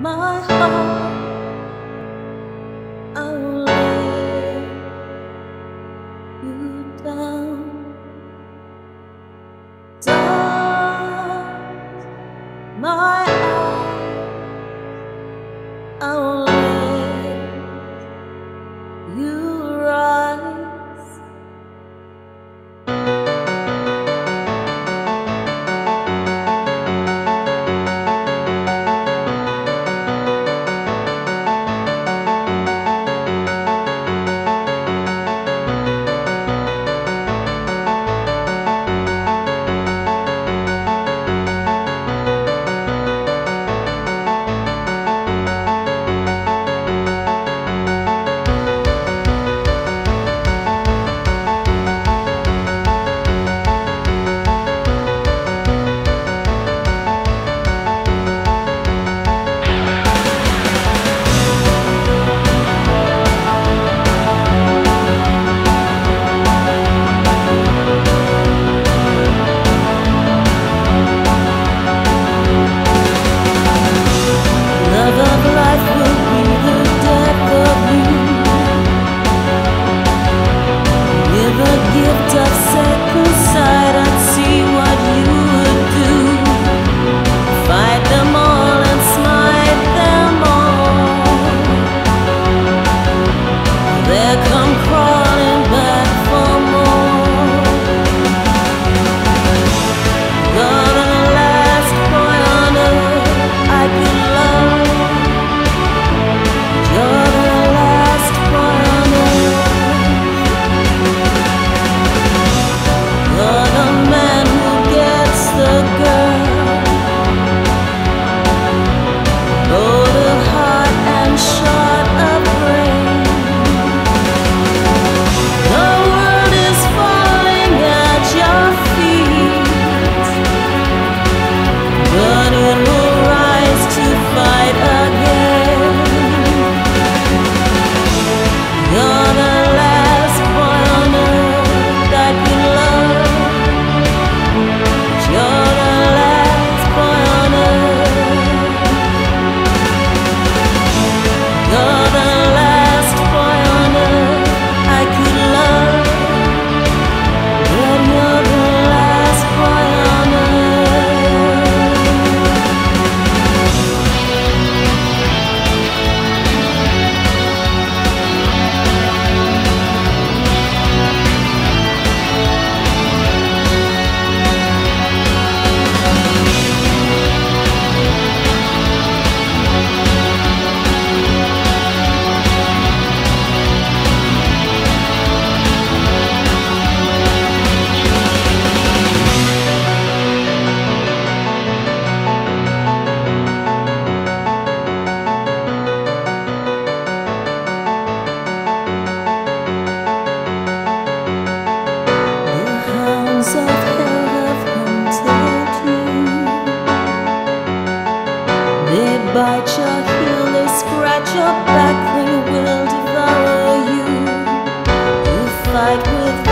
my heart I will lay you down my eyes I will bite your heel, they scratch your back, they will devour you. You fight with